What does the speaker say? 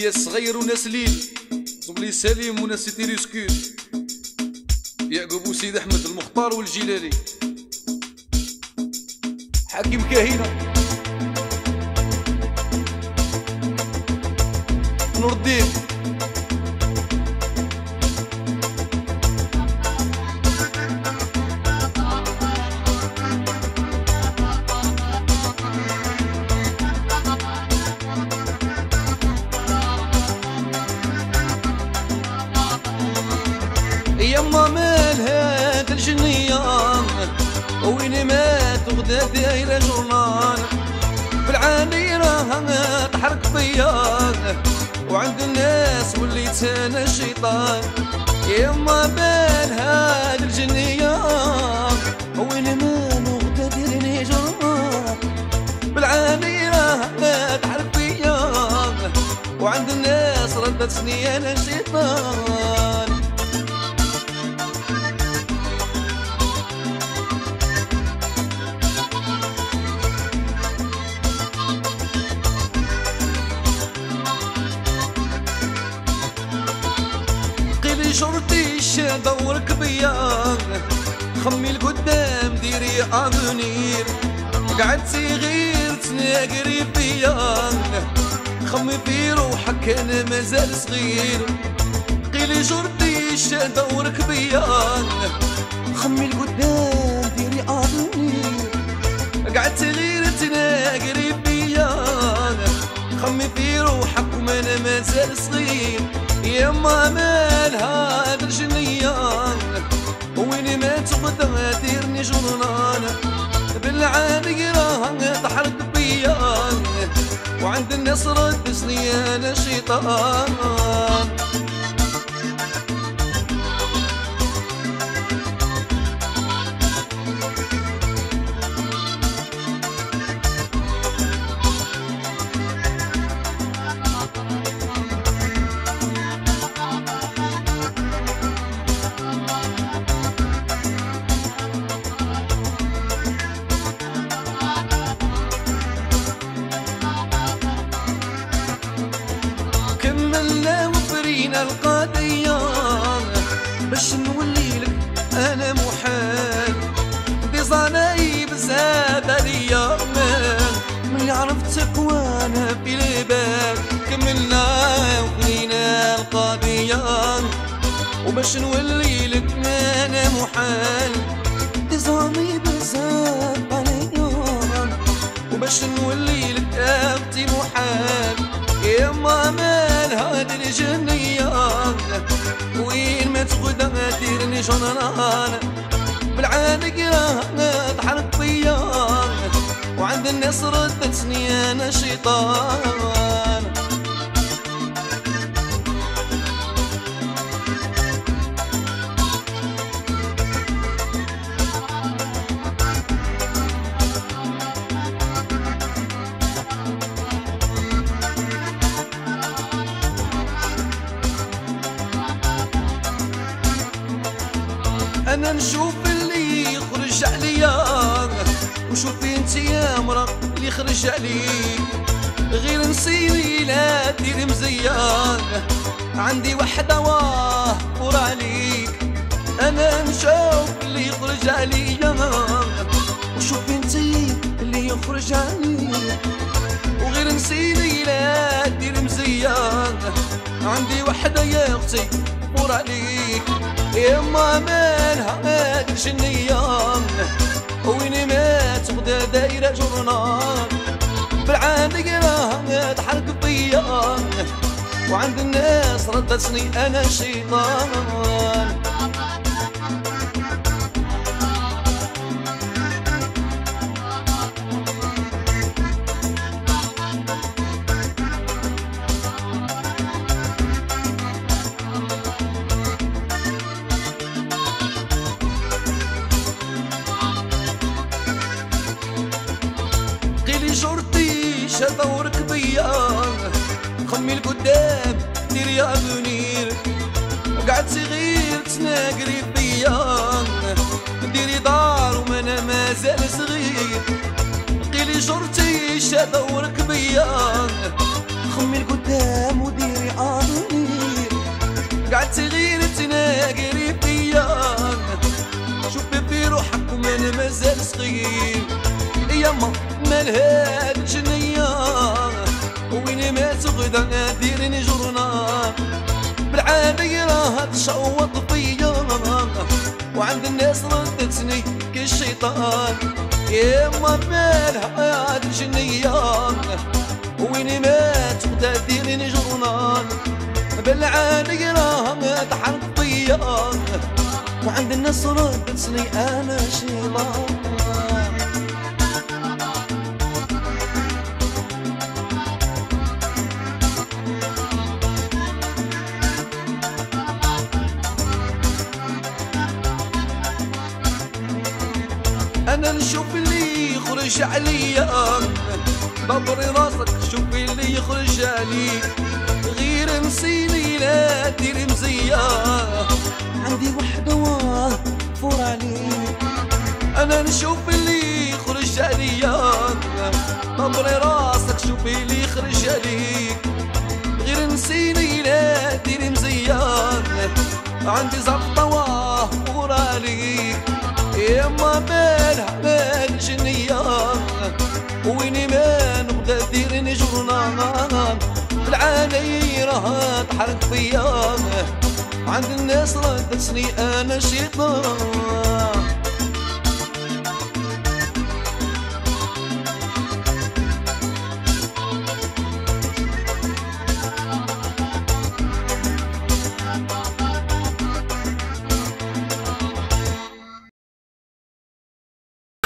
فيا صغير وناس ليل زملي سليم وناس تيريسكول يعقوب وسيد أحمد المختار والجيلاني حاكم كاهنه نور الدين. يما مال هاد الجنية وين مات وغدا دايرة جورنال بالعاني راها تحرك فيا وعند الناس وليت أنا الشيطان. يما مال هاد الجنية وين مال وغدا دايرة جورنال بالعاني راها تحرك فيا وعند الناس ردتني أنا الشيطان. قيلي شرطي دورك بيا خمي القدام ديري افونير قعدتي غير تناقري فيا خمي في روحك أنا مازال صغير. قيلي شرطي دورك بيا خمي القدام ديري افونير قعدتي غير تناقري فيا خمي في روحك وما أنا مازال صغير. يما مال هاد الجنيان وين ما تغدى ديرني جرنان بالعاني راه تحرك بيا وعند الناس ردسني أنا شيطان. القضية باش نولي لك أنا محال دي صنايب زاد عليا ملي عرفتك وأنا في البال كملنا وفرينا القضية. وباش نولي لك أنا محال دي صنايب زاد عليا وباش نولي لك أختي محال يما مال هاد الجنية ما ديرني جنران بالعانق راه تحرق فيا وعند الناس ردتني أنا شيطان أنا نشوف اللي يخرج عليا. وشوفي أنت يا مرا اللي يخرج عليك غير نسيني لا دير مزيان. عندي وحدة واه فور عليك. أنا نشوف اللي يخرج عليا. وشوفي أنت اللي يخرج عليك وغير نسيني لا دير مزيان. عندي وحدة يا أختي فور عليك. يما مالها هاد الجنية وين ما تغدا دايرة جرنان بالعانق راه تحرق فيا وعند الناس ردتني أنا شيطان شدورك بيا خمي القدام؟ دير يا منير قعد صغير تناقري بيا ديري دار وما أنا مازال صغير. قيلي شرطي شدورك بيا خمي القدام ودير قعدت غير تناقري فيا. شوف في روحك ومن مازال صغير. يما مالها الجنية وين ما تغدى دير نجرنا بالعادي راه تشوط فيا. وعند الناس ردتني كالشيطان. يما مالها الجنية وين ما تغدى دير نجرنا بالعادي راه تحرق فيا. وعند الناس ردتني أنا شيطان. أنا نشوف اللي يخرج عليا ببري راسك شوف اللي يخرج عليك غير نسيني لا دير مزية. عندي وحدة فور عليك أنا نشوف اللي يخرج عليا ببري راسك شوف اللي يخرج عليك غير نسيني لا دير مزية. عندي زبطة فور عليك يما بالها بال جنية ويني ما نبدا دير نجرنا. العالي راه تحرك فيا. عند الناس ردتني أنا شيطان.